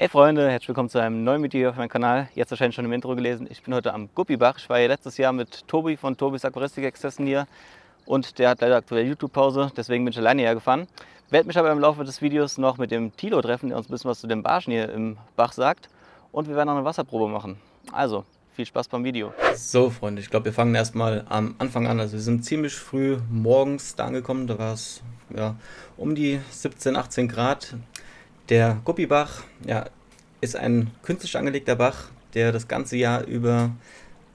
Hey Freunde, herzlich willkommen zu einem neuen Video auf meinem Kanal. Jetzt wahrscheinlich schon im Intro gelesen. Ich bin heute am Guppibach. Ich war hier letztes Jahr mit Tobi von Tobis Aquaristik Exzessen hier und der hat leider aktuell YouTube-Pause, deswegen bin ich alleine hergefahren. Werde mich aber im Laufe des Videos noch mit dem Tilo treffen, der uns ein bisschen was zu den Barschen hier im Bach sagt und wir werden noch eine Wasserprobe machen. Also, viel Spaß beim Video. So Freunde, ich glaube wir fangen erstmal am Anfang an. Also wir sind ziemlich früh morgens da angekommen, da war es ja, um die 17, 18 Grad. Der Guppibach ja, ist ein künstlich angelegter Bach, der das ganze Jahr über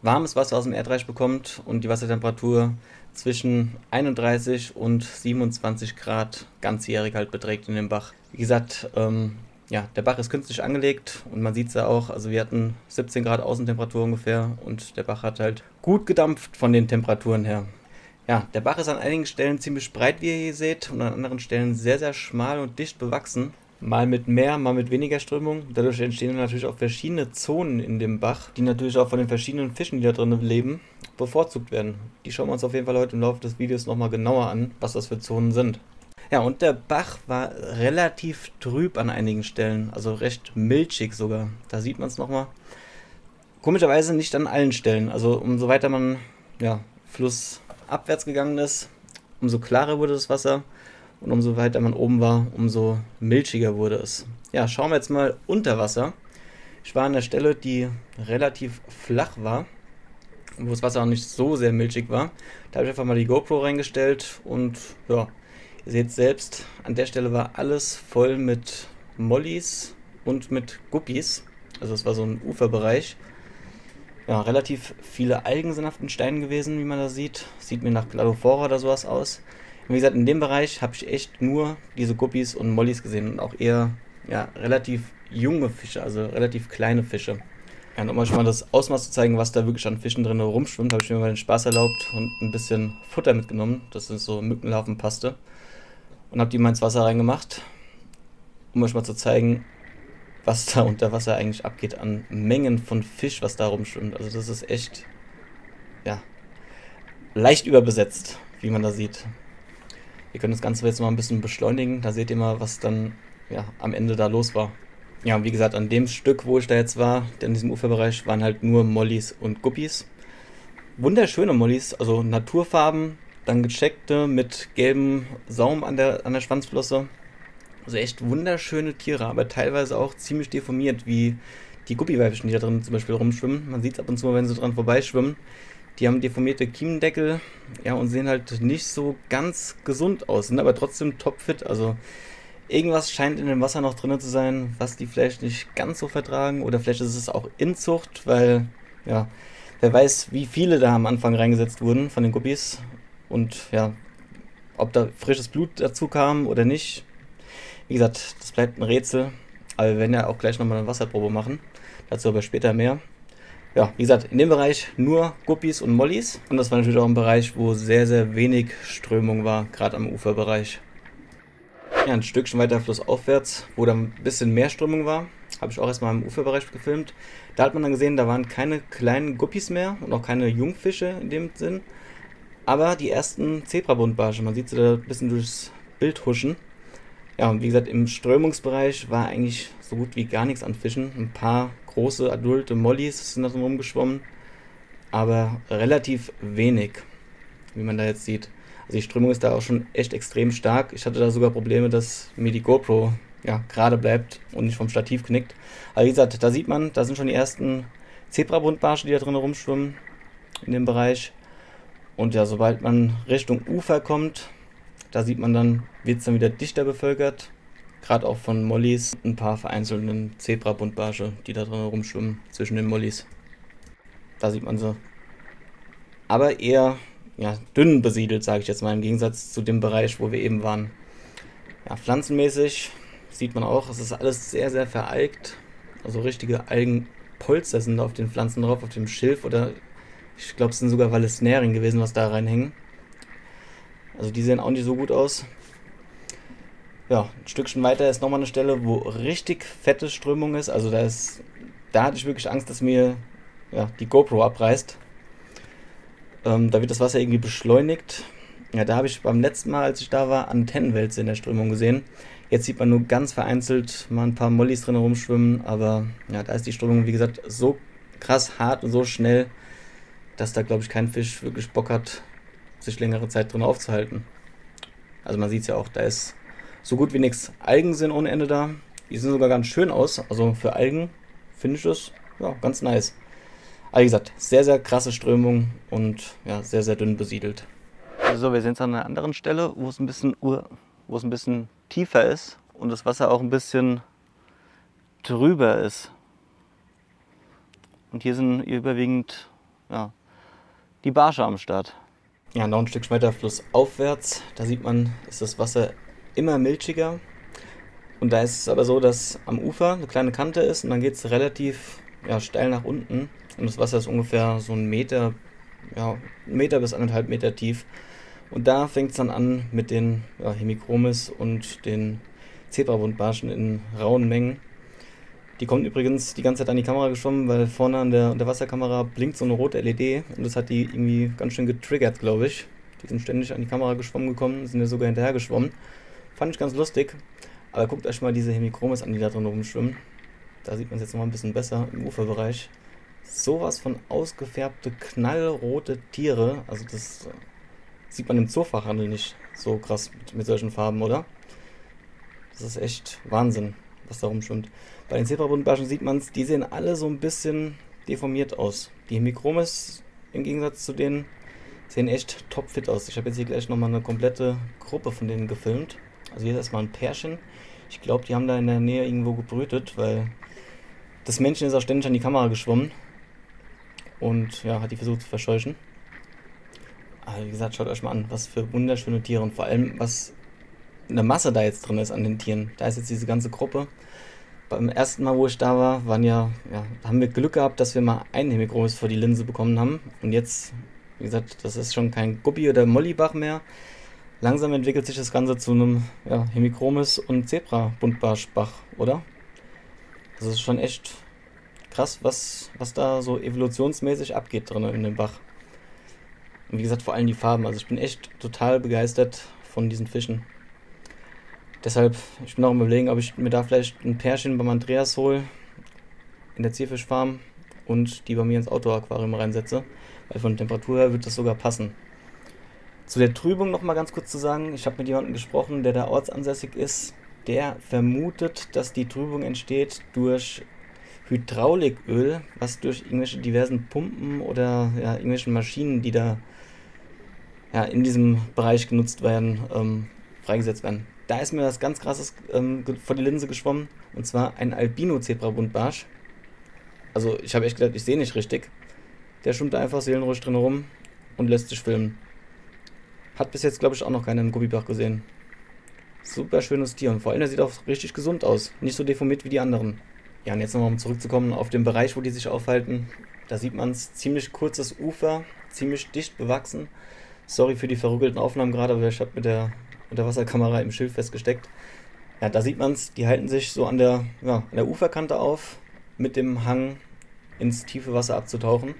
warmes Wasser aus dem Erdreich bekommt und die Wassertemperatur zwischen 31 und 27 Grad ganzjährig halt beträgt in dem Bach. Wie gesagt, ähm, ja, der Bach ist künstlich angelegt und man sieht es ja auch, also wir hatten 17 Grad Außentemperatur ungefähr und der Bach hat halt gut gedampft von den Temperaturen her. Ja, der Bach ist an einigen Stellen ziemlich breit, wie ihr hier seht, und an anderen Stellen sehr, sehr schmal und dicht bewachsen mal mit mehr, mal mit weniger Strömung. Dadurch entstehen natürlich auch verschiedene Zonen in dem Bach, die natürlich auch von den verschiedenen Fischen, die da drin leben, bevorzugt werden. Die schauen wir uns auf jeden Fall heute im Laufe des Videos nochmal genauer an, was das für Zonen sind. Ja, und der Bach war relativ trüb an einigen Stellen, also recht milchig sogar. Da sieht man es nochmal. Komischerweise nicht an allen Stellen. Also umso weiter man ja, flussabwärts gegangen ist, umso klarer wurde das Wasser. Und umso weiter man oben war, umso milchiger wurde es. Ja, schauen wir jetzt mal unter Wasser. Ich war an der Stelle, die relativ flach war, wo das Wasser auch nicht so sehr milchig war. Da habe ich einfach mal die GoPro reingestellt und ja, ihr seht selbst, an der Stelle war alles voll mit Mollys und mit Guppies. Also es war so ein Uferbereich. Ja, relativ viele Algen sind auf den Steinen gewesen, wie man da sieht. Sieht mir nach Cladophora oder sowas aus. Wie gesagt, in dem Bereich habe ich echt nur diese Guppies und Mollys gesehen und auch eher ja, relativ junge Fische, also relativ kleine Fische. Ja, und um euch mal das Ausmaß zu zeigen, was da wirklich an Fischen drin rumschwimmt, habe ich mir mal den Spaß erlaubt und ein bisschen Futter mitgenommen. Das ist so Mückenlarvenpaste. Und habe die mal ins Wasser reingemacht, um euch mal zu zeigen, was da unter Wasser eigentlich abgeht an Mengen von Fisch, was da rumschwimmt. Also das ist echt, ja, leicht überbesetzt, wie man da sieht. Wir können das Ganze jetzt mal ein bisschen beschleunigen. Da seht ihr mal, was dann ja, am Ende da los war. Ja, wie gesagt, an dem Stück, wo ich da jetzt war, in diesem Uferbereich, waren halt nur Mollys und Guppies. Wunderschöne Mollys, also Naturfarben, dann gecheckte mit gelbem Saum an der, an der Schwanzflosse. Also echt wunderschöne Tiere, aber teilweise auch ziemlich deformiert, wie die Guppiweibchen, die da drin zum Beispiel rumschwimmen. Man sieht es ab und zu, wenn sie dran vorbeischwimmen. Die haben deformierte Kiemendeckel, ja, und sehen halt nicht so ganz gesund aus, sind aber trotzdem topfit. Also irgendwas scheint in dem Wasser noch drin zu sein, was die vielleicht nicht ganz so vertragen. Oder vielleicht ist es auch Inzucht, weil, ja, wer weiß, wie viele da am Anfang reingesetzt wurden von den Guppies. Und ja, ob da frisches Blut dazu kam oder nicht. Wie gesagt, das bleibt ein Rätsel. Aber wir werden ja auch gleich nochmal eine Wasserprobe machen. Dazu aber später mehr ja, wie gesagt, in dem Bereich nur Guppies und Mollys. Und das war natürlich auch ein Bereich, wo sehr, sehr wenig Strömung war, gerade am Uferbereich. Ja, ein Stückchen weiter flussaufwärts, wo dann ein bisschen mehr Strömung war, habe ich auch erstmal im Uferbereich gefilmt. Da hat man dann gesehen, da waren keine kleinen Guppies mehr und auch keine Jungfische in dem Sinn. Aber die ersten Zebrabundbarsche, man sieht sie da ein bisschen durchs Bild huschen. Ja, und wie gesagt, im Strömungsbereich war eigentlich so gut wie gar nichts an Fischen. Ein paar große adulte Mollys sind da drin rumgeschwommen, aber relativ wenig, wie man da jetzt sieht. Also die Strömung ist da auch schon echt extrem stark. Ich hatte da sogar Probleme, dass mir die GoPro ja, gerade bleibt und nicht vom Stativ knickt. Aber wie gesagt, da sieht man, da sind schon die ersten Zebrabundbarsche, die da drin rumschwimmen in dem Bereich. Und ja, sobald man Richtung Ufer kommt, da sieht man dann, wird es dann wieder dichter bevölkert. Gerade auch von Mollys, ein paar vereinzelten Zebra-Buntbarsche, die da drin rumschwimmen zwischen den Mollys. Da sieht man sie. Aber eher ja, dünn besiedelt, sage ich jetzt mal, im Gegensatz zu dem Bereich, wo wir eben waren. Ja, pflanzenmäßig sieht man auch, es ist alles sehr, sehr veralgt. Also richtige Algenpolster sind auf den Pflanzen drauf, auf dem Schilf oder ich glaube, es sind sogar Vallisnerien gewesen, was da reinhängen. Also die sehen auch nicht so gut aus. Ja, ein Stückchen weiter ist nochmal eine Stelle, wo richtig fette Strömung ist. Also da ist, da hatte ich wirklich Angst, dass mir ja, die GoPro abreißt. Ähm, da wird das Wasser irgendwie beschleunigt. Ja, da habe ich beim letzten Mal, als ich da war, Antennenwälze in der Strömung gesehen. Jetzt sieht man nur ganz vereinzelt mal ein paar Mollys drin rumschwimmen, aber ja, da ist die Strömung, wie gesagt, so krass hart und so schnell, dass da, glaube ich, kein Fisch wirklich Bock hat, sich längere Zeit drin aufzuhalten. Also man sieht es ja auch, da ist so gut wie nichts. Algen sind ohne Ende da. Die sehen sogar ganz schön aus. Also für Algen finde ich das ja, ganz nice. Aber wie gesagt, sehr, sehr krasse Strömung und ja, sehr, sehr dünn besiedelt. So, wir sind jetzt an einer anderen Stelle, wo es ein bisschen, wo es ein bisschen tiefer ist und das Wasser auch ein bisschen trüber ist. Und hier sind überwiegend ja, die Barsche am Start. Ja, noch ein Stück weiter flussaufwärts. Da sieht man, ist das Wasser immer milchiger. Und da ist es aber so, dass am Ufer eine kleine Kante ist und dann geht es relativ ja, steil nach unten. Und das Wasser ist ungefähr so ein Meter, ja, Meter bis anderthalb Meter tief. Und da fängt es dann an mit den ja, Hemichromis und den Zebrabundbarschen in rauen Mengen. Die kommen übrigens die ganze Zeit an die Kamera geschwommen, weil vorne an der Unterwasserkamera blinkt so eine rote LED und das hat die irgendwie ganz schön getriggert, glaube ich. Die sind ständig an die Kamera geschwommen gekommen, sind ja sogar hinterher geschwommen. Fand ich ganz lustig. Aber guckt euch mal diese Hemichromis an, die da drin rumschwimmen. Da sieht man es jetzt noch mal ein bisschen besser im Uferbereich. Sowas von ausgefärbte, knallrote Tiere. Also das sieht man im Zoofachhandel nicht so krass mit, mit solchen Farben, oder? Das ist echt Wahnsinn, was da rumschwimmt. Bei den Zebrabundbarschen sieht man es, die sehen alle so ein bisschen deformiert aus. Die Hemichromis im Gegensatz zu denen sehen echt topfit aus. Ich habe jetzt hier gleich nochmal eine komplette Gruppe von denen gefilmt. Also hier ist erstmal ein Pärchen. Ich glaube, die haben da in der Nähe irgendwo gebrütet, weil das Männchen ist auch ständig an die Kamera geschwommen und ja, hat die versucht zu verscheuchen. Aber wie gesagt, schaut euch mal an, was für wunderschöne Tiere und vor allem, was eine Masse da jetzt drin ist an den Tieren. Da ist jetzt diese ganze Gruppe beim ersten Mal, wo ich da war, waren ja, ja haben wir Glück gehabt, dass wir mal ein Hemigromis vor die Linse bekommen haben. Und jetzt, wie gesagt, das ist schon kein Guppi oder Mollybach mehr. Langsam entwickelt sich das Ganze zu einem ja, Hemichromis und Zebra-Buntbarschbach, oder? Das ist schon echt krass, was, was da so evolutionsmäßig abgeht drin in dem Bach. Und wie gesagt, vor allem die Farben. Also ich bin echt total begeistert von diesen Fischen. Deshalb, ich bin auch Überlegen, ob ich mir da vielleicht ein Pärchen beim Andreas hole, in der Zierfischfarm, und die bei mir ins Outdoor-Aquarium reinsetze. Weil von Temperatur her wird das sogar passen. Zu der Trübung noch mal ganz kurz zu sagen, ich habe mit jemandem gesprochen, der da ortsansässig ist. Der vermutet, dass die Trübung entsteht durch Hydrauliköl, was durch irgendwelche diversen Pumpen oder ja, irgendwelchen Maschinen, die da ja, in diesem Bereich genutzt werden, ähm, freigesetzt werden da ist mir was ganz krasses ähm, vor die Linse geschwommen. Und zwar ein Albino-Zebrabundbarsch. Also ich habe echt gedacht, ich sehe nicht richtig. Der schwimmt da einfach seelenruhig drin rum und lässt sich filmen. Hat bis jetzt, glaube ich, auch noch keiner im Gubbibach gesehen. Super schönes Tier und vor allem, der sieht auch richtig gesund aus. Nicht so deformiert wie die anderen. Ja, und jetzt nochmal, um zurückzukommen auf den Bereich, wo die sich aufhalten. Da sieht man es, ziemlich kurzes Ufer, ziemlich dicht bewachsen. Sorry für die verrügelten Aufnahmen gerade, aber ich habe mit der Unterwasserkamera im Schild festgesteckt. Ja, da sieht man es, die halten sich so an der, ja, an der Uferkante auf, mit dem Hang ins tiefe Wasser abzutauchen.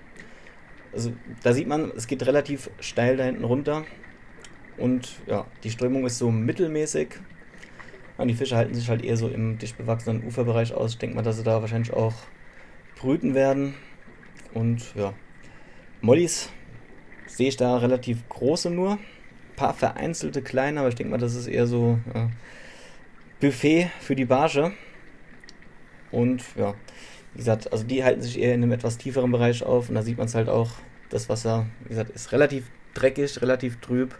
Also da sieht man, es geht relativ steil da hinten runter. Und ja, die Strömung ist so mittelmäßig. Und die Fische halten sich halt eher so im dicht bewachsenen Uferbereich aus. Ich denke mal, dass sie da wahrscheinlich auch brüten werden. Und ja, Mollys sehe ich da relativ große nur paar vereinzelte kleine, aber ich denke mal, das ist eher so ja, Buffet für die Barsche. Und ja, wie gesagt, also die halten sich eher in einem etwas tieferen Bereich auf und da sieht man es halt auch, das Wasser, wie gesagt, ist relativ dreckig, relativ trüb.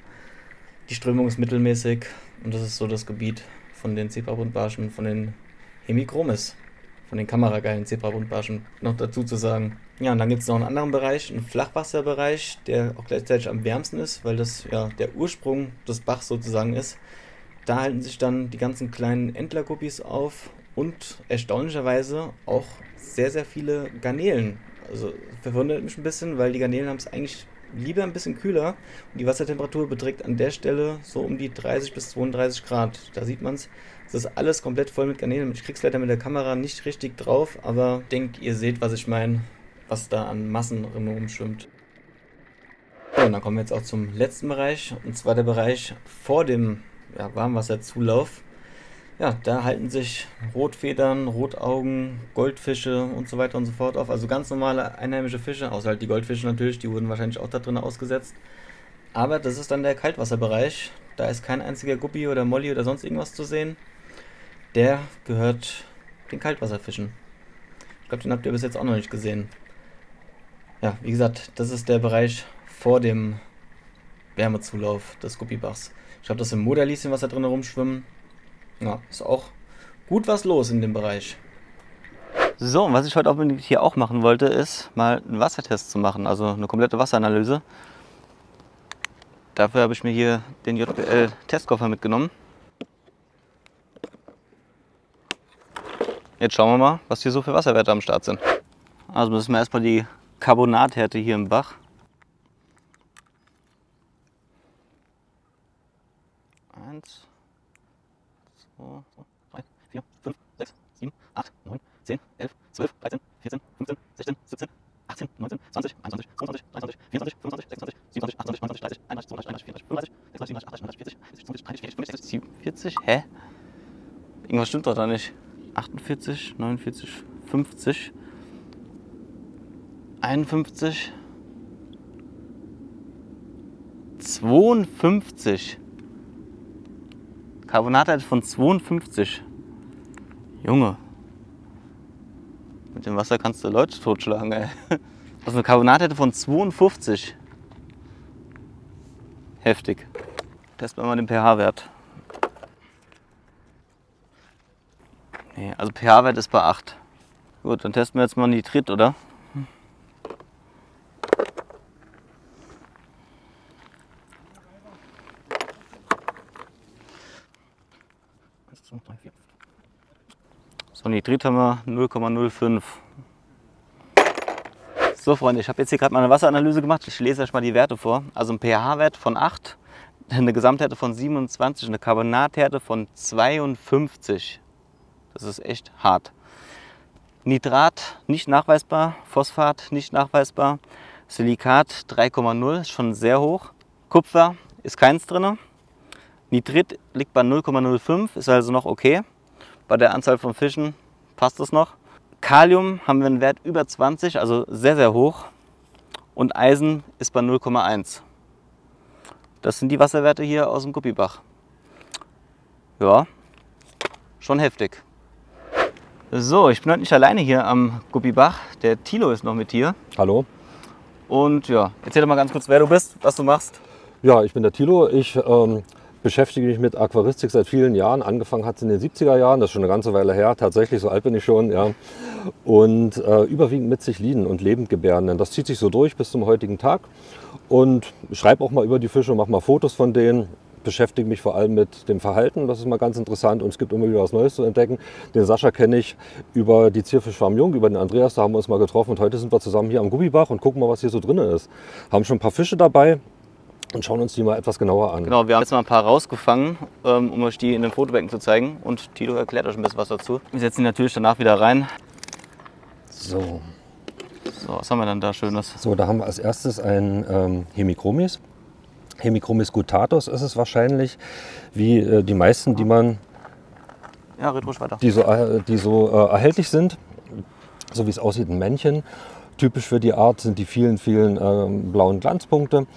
Die Strömung ist mittelmäßig und das ist so das Gebiet von den Zebrabundbarschen, von den Hemichromis von den kamerageilen Zebrabundbarschen noch dazu zu sagen. Ja, und dann gibt es noch einen anderen Bereich, einen Flachwasserbereich, der auch gleichzeitig am wärmsten ist, weil das ja der Ursprung des Bachs sozusagen ist. Da halten sich dann die ganzen kleinen Entlerguppies auf und erstaunlicherweise auch sehr, sehr viele Garnelen. Also verwundert mich ein bisschen, weil die Garnelen haben es eigentlich lieber ein bisschen kühler und die Wassertemperatur beträgt an der Stelle so um die 30 bis 32 Grad. Da sieht man es, es ist alles komplett voll mit Garnelen. Ich krieg's leider mit der Kamera nicht richtig drauf, aber denkt, ihr seht, was ich meine, was da an Massen rumschwimmt. So, und dann kommen wir jetzt auch zum letzten Bereich, und zwar der Bereich vor dem ja, Warmwasserzulauf. Ja, da halten sich Rotfedern, Rotaugen, Goldfische und so weiter und so fort auf. Also ganz normale einheimische Fische, außer halt die Goldfische natürlich, die wurden wahrscheinlich auch da drin ausgesetzt. Aber das ist dann der Kaltwasserbereich. Da ist kein einziger Guppi oder Molly oder sonst irgendwas zu sehen. Der gehört den Kaltwasserfischen. Ich glaube, den habt ihr bis jetzt auch noch nicht gesehen. Ja, wie gesagt, das ist der Bereich vor dem Wärmezulauf des Guppibachs. Ich glaube, das sind Moderlieschen, was da drin rumschwimmen. Ja, ist auch gut was los in dem Bereich. So, und was ich heute unbedingt hier auch machen wollte, ist mal einen Wassertest zu machen, also eine komplette Wasseranalyse. Dafür habe ich mir hier den JBL Testkoffer mitgenommen. Jetzt schauen wir mal, was hier so für Wasserwerte am Start sind. Also müssen wir erstmal die Carbonathärte hier im Bach. Eins, zwei, drei, vier, fünf, sechs, sieben, acht, neun, zehn, elf, zwölf, dreizehn, vierzehn, fünfzehn, sechzehn, siebzehn, 18, 19, 20, 21, 22, 23, 24, 25, 26, 27, 28, 29, 30, 31, 32, 33, 34, 35, 36, 37, 38, 39, 40, 42, 43, 44, 45, 46, hä? Irgendwas stimmt doch da nicht. 48, 49, 50, 51, 52. Carbonat von 52. Junge. Mit dem Wasser kannst du Leute totschlagen, ey. Also eine Carbonathärte von 52. Heftig. Testen wir mal den pH-Wert. Nee, also pH-Wert ist bei 8. Gut, dann testen wir jetzt mal Nitrit, oder? So, Nitrit haben wir 0,05. So Freunde, ich habe jetzt hier gerade mal eine Wasseranalyse gemacht. Ich lese euch mal die Werte vor. Also ein pH-Wert von 8, eine Gesamthärte von 27, eine Carbonathärte von 52. Das ist echt hart. Nitrat nicht nachweisbar, Phosphat nicht nachweisbar, Silikat 3,0 ist schon sehr hoch. Kupfer ist keins drin. Nitrit liegt bei 0,05, ist also noch okay. Bei der Anzahl von Fischen passt es noch. Kalium haben wir einen Wert über 20, also sehr, sehr hoch. Und Eisen ist bei 0,1. Das sind die Wasserwerte hier aus dem Guppibach. Ja, schon heftig. So, ich bin heute nicht alleine hier am Guppibach. Der Tilo ist noch mit hier. Hallo. Und ja, erzähl doch mal ganz kurz, wer du bist, was du machst. Ja, ich bin der Tilo. Ich ähm, beschäftige mich mit Aquaristik seit vielen Jahren. Angefangen hat es in den 70er Jahren, das ist schon eine ganze Weile her, tatsächlich, so alt bin ich schon. Ja. Und äh, überwiegend mit sich Liden und Lebendgebärenden. Das zieht sich so durch bis zum heutigen Tag. Und schreibe auch mal über die Fische, mache mal Fotos von denen, beschäftige mich vor allem mit dem Verhalten, das ist mal ganz interessant und es gibt immer wieder was Neues zu entdecken. Den Sascha kenne ich über die Zierfischfarm Jung, über den Andreas, da haben wir uns mal getroffen und heute sind wir zusammen hier am Gubbibach und gucken mal, was hier so drin ist. Haben schon ein paar Fische dabei, und schauen uns die mal etwas genauer an. Genau, wir haben jetzt mal ein paar rausgefangen, ähm, um euch die in den Fotobecken zu zeigen. Und Tito erklärt euch ein bisschen was dazu. Wir setzen die natürlich danach wieder rein. So. So, was haben wir dann da Schönes? So, da haben wir als erstes ein ähm, Hemichromis. Hemichromis gutatus ist es wahrscheinlich, wie äh, die meisten, die man, Ja, ruhig weiter. die so, äh, die so äh, erhältlich sind. So wie es aussieht, ein Männchen. Typisch für die Art sind die vielen, vielen ähm, blauen Glanzpunkte.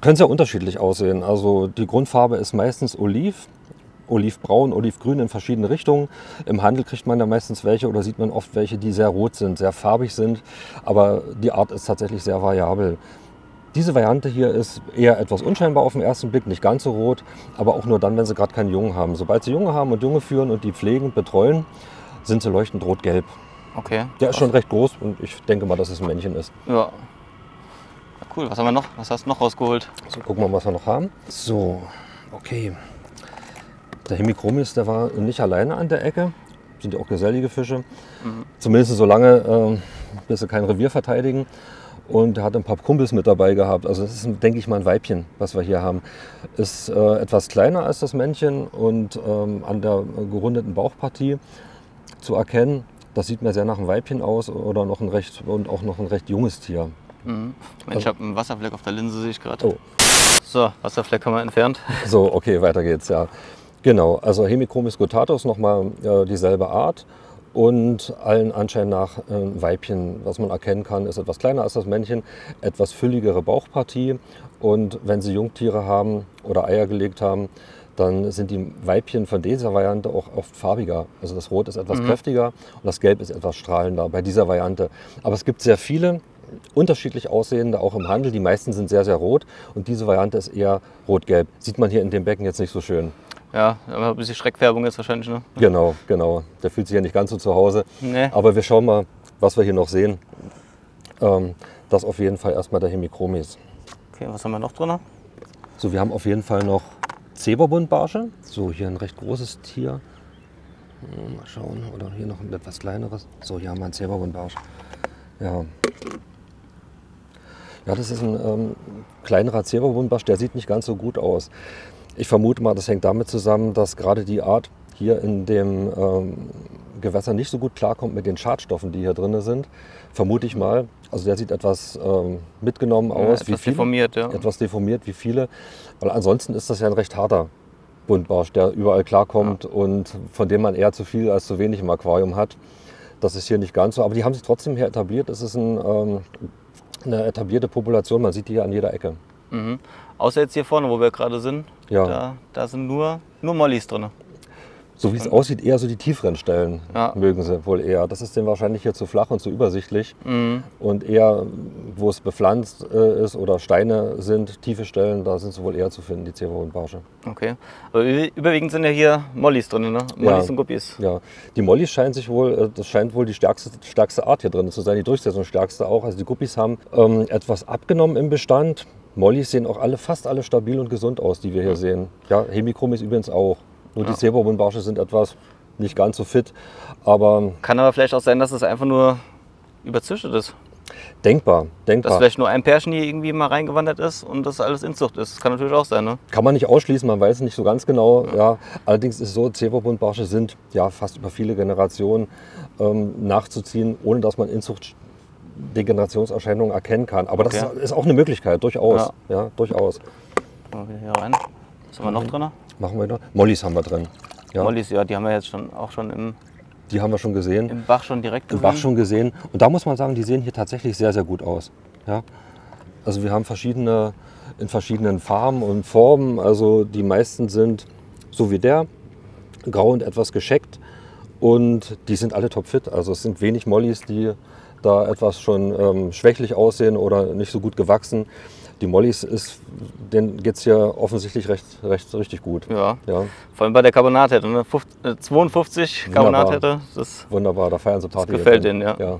Können sehr unterschiedlich aussehen. Also die Grundfarbe ist meistens Oliv, Olivbraun, Olivgrün in verschiedene Richtungen. Im Handel kriegt man da meistens welche oder sieht man oft welche, die sehr rot sind, sehr farbig sind. Aber die Art ist tatsächlich sehr variabel. Diese Variante hier ist eher etwas unscheinbar auf den ersten Blick, nicht ganz so rot, aber auch nur dann, wenn sie gerade keinen Jungen haben. Sobald sie Junge haben und Junge führen und die pflegen und betreuen, sind sie leuchtend rot-gelb. Okay. Der ist schon recht groß und ich denke mal, dass es ein Männchen ist. Ja. Ja. Cool, was haben wir noch? Was hast du noch rausgeholt? So, gucken wir mal, was wir noch haben. So, okay. Der Hemichromis, der war nicht alleine an der Ecke. Sind ja auch gesellige Fische. Zumindest so lange, äh, bis sie kein Revier verteidigen. Und er hat ein paar Kumpels mit dabei gehabt. Also das ist, denke ich mal, ein Weibchen, was wir hier haben. Ist äh, etwas kleiner als das Männchen und ähm, an der gerundeten Bauchpartie zu erkennen. Das sieht mir sehr nach einem Weibchen aus oder noch ein recht und auch noch ein recht junges Tier. Mhm. Ich habe einen Wasserfleck auf der Linse, sehe ich gerade. Oh. So, Wasserfleck haben wir entfernt. So, okay, weiter geht's, ja. Genau, also Hemichromis guttatus nochmal äh, dieselbe Art und allen Anschein nach äh, Weibchen, was man erkennen kann, ist etwas kleiner als das Männchen, etwas fülligere Bauchpartie und wenn sie Jungtiere haben oder Eier gelegt haben, dann sind die Weibchen von dieser Variante auch oft farbiger. Also das Rot ist etwas mhm. kräftiger und das Gelb ist etwas strahlender bei dieser Variante. Aber es gibt sehr viele unterschiedlich aussehende, auch im Handel. Die meisten sind sehr, sehr rot und diese Variante ist eher rot-gelb. Sieht man hier in dem Becken jetzt nicht so schön. Ja, aber ein bisschen Schreckfärbung ist wahrscheinlich, ne? Genau, genau. Der fühlt sich ja nicht ganz so zu Hause. Nee. Aber wir schauen mal, was wir hier noch sehen. Ähm, das auf jeden Fall erstmal der Hemichromis. Okay, was haben wir noch drin? So, wir haben auf jeden Fall noch Zeberbundbarsche. So, hier ein recht großes Tier. Hm, mal schauen. Oder hier noch ein etwas kleineres. So, hier haben wir einen Zeberbundbarsch. Ja. Ja, das ist ein ähm, kleinerer Zeberbundbarsch. Der sieht nicht ganz so gut aus. Ich vermute mal, das hängt damit zusammen, dass gerade die Art hier in dem ähm, Gewässer nicht so gut klarkommt mit den Schadstoffen, die hier drin sind. Vermute ich mal. Also der sieht etwas ähm, mitgenommen aus. Ja, etwas deformiert, ja. Etwas deformiert wie viele. Weil ansonsten ist das ja ein recht harter Buntbarsch, der überall klarkommt ja. und von dem man eher zu viel als zu wenig im Aquarium hat. Das ist hier nicht ganz so. Aber die haben sich trotzdem hier etabliert. Es ist ein, ähm, eine etablierte Population. Man sieht die hier an jeder Ecke. Mhm. Außer jetzt hier vorne, wo wir gerade sind. Ja. Da, da sind nur, nur Mollys drin so wie es aussieht, eher so die tieferen Stellen ja. mögen sie wohl eher. Das ist denen wahrscheinlich hier zu flach und zu übersichtlich. Mhm. Und eher, wo es bepflanzt äh, ist oder Steine sind, tiefe Stellen, da sind sie wohl eher zu finden, die Zebra und Barsche. Okay. Aber überwiegend sind ja hier Mollys drin, ne? Mollys ja. und Guppies. Ja. Die Mollys scheinen sich wohl, äh, das scheint wohl die stärkste, stärkste Art hier drin zu sein, die durchsetzungsstärkste auch. Also die Guppies haben ähm, etwas abgenommen im Bestand. Mollys sehen auch alle, fast alle stabil und gesund aus, die wir hier sehen. Ja, Hemichromis übrigens auch. Nur ja. die Zebrabundbarsche sind etwas nicht ganz so fit. Aber Kann aber vielleicht auch sein, dass es einfach nur überzüchtet ist. Denkbar, denkbar. Dass vielleicht nur ein Pärchen hier irgendwie mal reingewandert ist und das alles Inzucht ist. Das kann natürlich auch sein, ne? Kann man nicht ausschließen, man weiß es nicht so ganz genau. Ja. ja. Allerdings ist es so, Zebrabundbarsche sind ja fast über viele Generationen ähm, nachzuziehen, ohne dass man Inzuchtdegenerationserscheinungen erkennen kann. Aber okay. das ist auch eine Möglichkeit, durchaus. Ja, ja durchaus. Mal wieder hier rein. Was haben wir noch drin? Machen wir da? Mollys haben wir drin. Ja. Mollys, ja, die haben wir jetzt schon auch schon im, die haben wir schon gesehen. Im Bach schon direkt gesehen. Im Bach schon gesehen. Und da muss man sagen, die sehen hier tatsächlich sehr, sehr gut aus. Ja? Also wir haben verschiedene in verschiedenen Farben und Formen. Also die meisten sind so wie der, grau und etwas gescheckt. Und die sind alle topfit. Also es sind wenig Mollys, die da etwas schon ähm, schwächlich aussehen oder nicht so gut gewachsen die Mollys ist, denen geht es hier offensichtlich recht, recht richtig gut. Ja. ja. Vor allem bei der Carbonathette, ne? 52 Carbonathette. Wunderbar, da feiern sie Party. Das gefällt denen, ja. ja.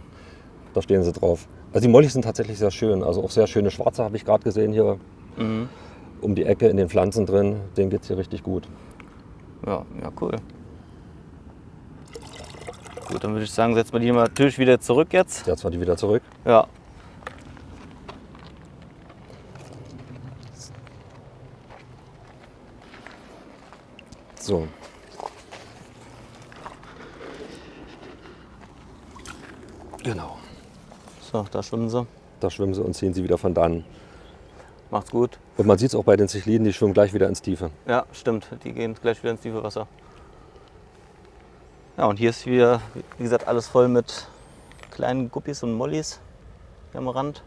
Da stehen sie drauf. Also die Mollys sind tatsächlich sehr schön. Also auch sehr schöne Schwarze habe ich gerade gesehen hier mhm. um die Ecke in den Pflanzen drin. Denen geht es hier richtig gut. Ja, ja, cool. Gut, dann würde ich sagen, setzen wir die natürlich wieder zurück jetzt. Setzen wir die wieder zurück. Ja, So. Genau. So, da schwimmen sie. Da schwimmen sie und ziehen sie wieder von dann. Macht's gut. Und man sieht es auch bei den Zichliden, die schwimmen gleich wieder ins Tiefe. Ja, stimmt. Die gehen gleich wieder ins tiefe Wasser. Ja, und hier ist wieder, wie gesagt, alles voll mit kleinen Guppies und Mollys hier am Rand.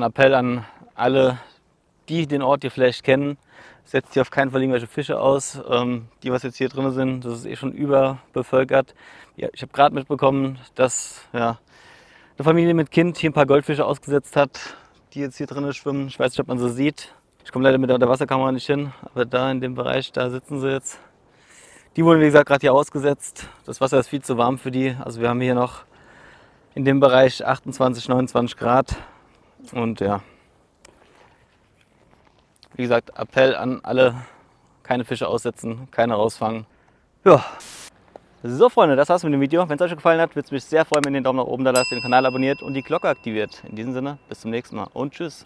Ein Appell an alle, die den Ort hier vielleicht kennen. Setzt hier auf keinen Fall irgendwelche Fische aus. Ähm, die, was jetzt hier drin sind, das ist eh schon überbevölkert. Ja, ich habe gerade mitbekommen, dass ja, eine Familie mit Kind hier ein paar Goldfische ausgesetzt hat, die jetzt hier drinnen schwimmen. Ich weiß nicht, ob man sie sieht. Ich komme leider mit der Wasserkamera nicht hin, aber da in dem Bereich, da sitzen sie jetzt. Die wurden, wie gesagt, gerade hier ausgesetzt. Das Wasser ist viel zu warm für die. Also wir haben hier noch in dem Bereich 28, 29 Grad. Und ja, wie gesagt, Appell an alle, keine Fische aussetzen, keine rausfangen. Ja. So Freunde, das war's mit dem Video. Wenn es euch gefallen hat, würde es mich sehr freuen, wenn ihr den Daumen nach oben da lasst, den Kanal abonniert und die Glocke aktiviert. In diesem Sinne, bis zum nächsten Mal und tschüss.